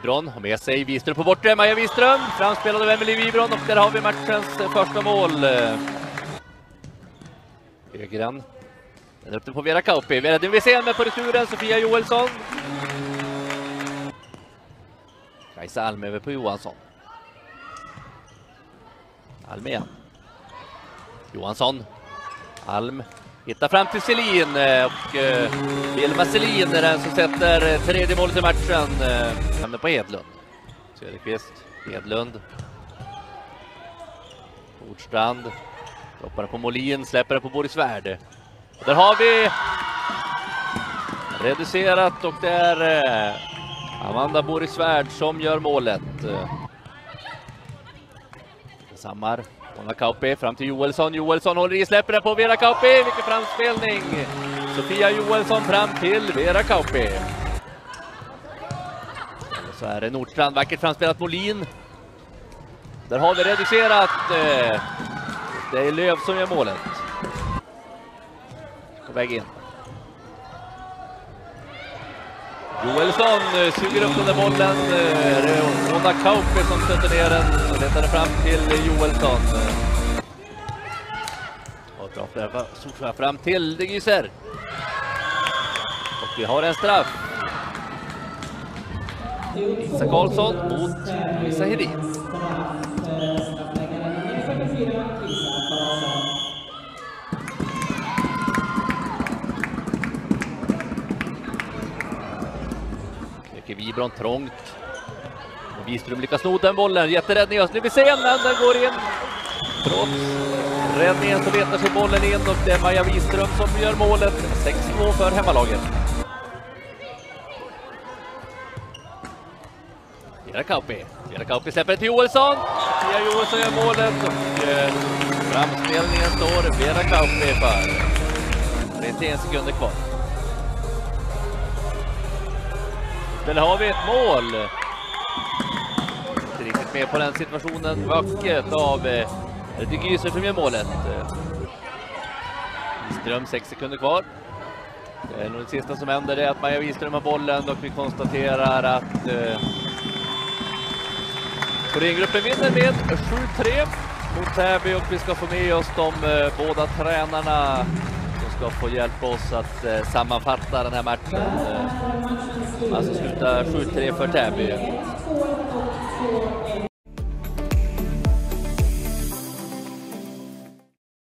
Wibron har med sig Wiström på bortre. Maja Wiström framspelad av Emelie Wibron och där har vi matchens första mål. Högren. Den är uppe på Vera Kauppi. Vera Devisen med på returen. Sofia Joelsson. Kajsa Alm över på Johansson. Alm igen. Johansson. Alm hittar fram till Selin eh, och eh, Vilma Selin är den som sätter eh, tredje målet i matchen. Uh, hamnar på Edlund. Söderqvist, Edlund. Nordstrand. Droppar den på Molin, släpper den på Boris Svärd. Där har vi reducerat och det är Amanda Boris Svärd som gör målet. Sammar Mona Kauppi fram till Joelsson. Joelsson håller i, släpper den på Vera Kauppi. Vilken framspelning! Sofia Joelsson fram till Vera Kauppi. Och så är det Nordstrand, vackert framspelat Molin. Där har vi reducerat. Eh, det är Löv som gör målet. På väg in. Joelsson eh, suger upp den där bollen. Eh, Mona Kauppi som sätter ner den och letar fram till Joelsson. Och drar fram till De Gyser. Och vi har en straff. Lisa Karlsson mot Lisa Hedin. Wibron trångt. Och Wiström lyckas sno den bollen. Jätteräddning Östling vid scenen. Den går in. Trots räddningen så letar sig bollen in och det är Maja Wiström som gör målet. 6-2 för hemmalaget. Vera Kauppi. Vera Kauppi släpper till Joelsson. Pia Joelsson gör målet och eh, framspelningen står Vera Kauppi för. 31 sekunder kvar. Men har vi ett mål. Inte riktigt med på den situationen. Vackert av eh, Gyser som gör målet. Wiström, sex sekunder kvar. Det är nog det sista som händer det är att Maja Wiström har bollen och vi konstaterar att eh, Thorengruppen vinner med 7-3 mot Täby och vi ska få med oss de eh, båda tränarna ska få hjälpa oss att eh, sammanfatta den här matchen. Eh, alltså sluta 7-3 för Täby.